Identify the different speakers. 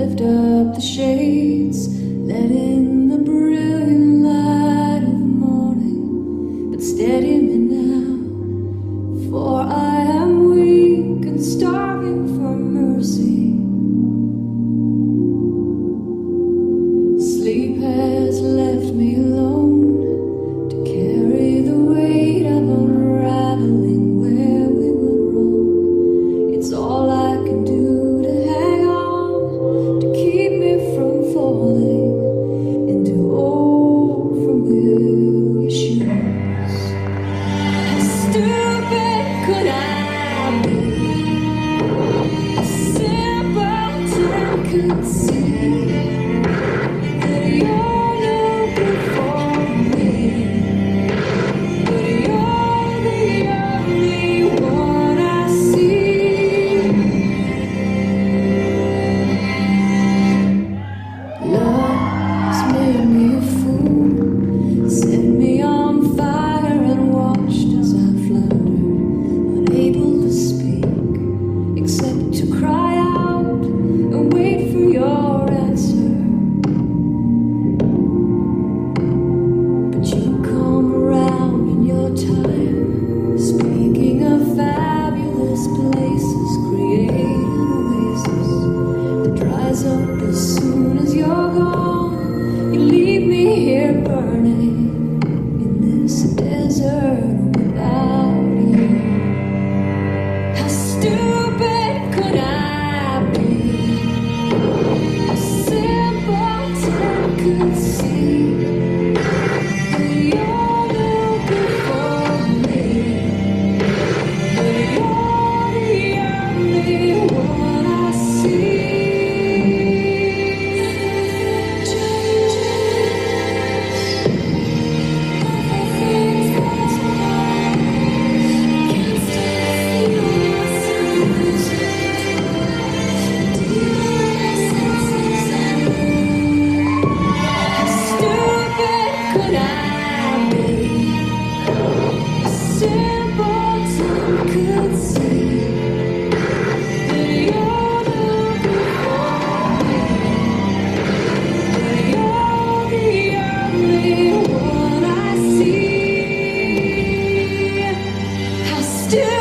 Speaker 1: Lift up the shades, let in the brilliant light of morning, but steady me now. could see. Still